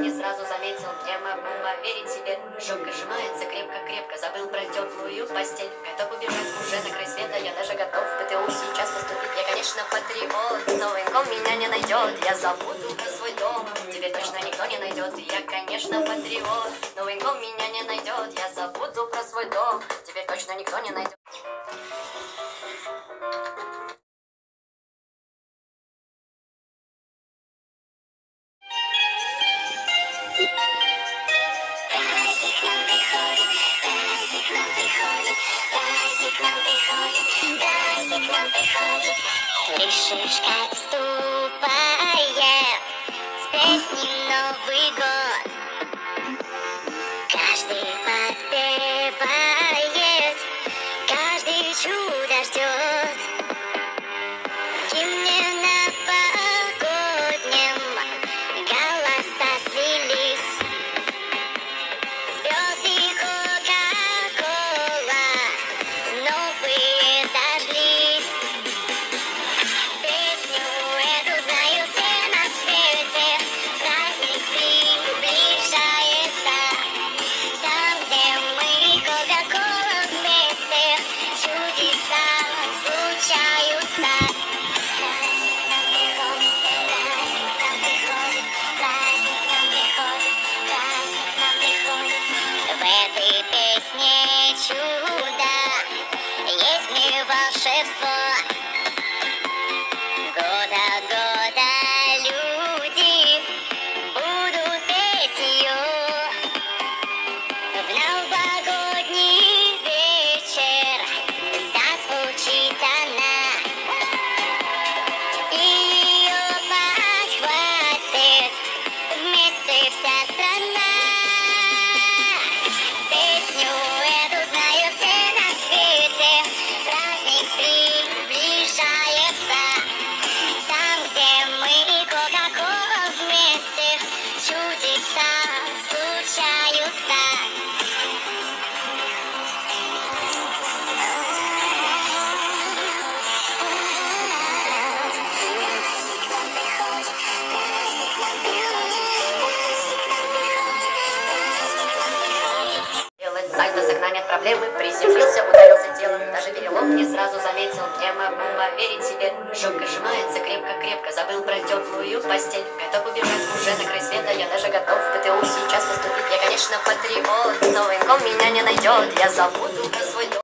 не сразу заметил, могу поверить себе. Жопка сжимается крепко-крепко, забыл про теплую постель. Готов убежать уже на край света, я даже готов в ПТУ сейчас поступить. Я, конечно, патриот, но военком меня не найдет. Я забуду про свой дом, теперь точно никто не найдет. Я, конечно, патриот, но военком меня не найдет. Я забуду про свой нам приходит. Слышишь, как вступает с песней Новый год. Каждый подпевает, каждый чудо ждет. Проблемы Приземлился, ударился телом Даже перелом не сразу заметил. Не могу поверить себе. Жопка сжимается крепко-крепко Забыл про теплую постель. Готов убежать уже на край света Я даже готов в ПТУ сейчас поступить Я, конечно, патриот Но военком меня не найдет Я забуду про свой дом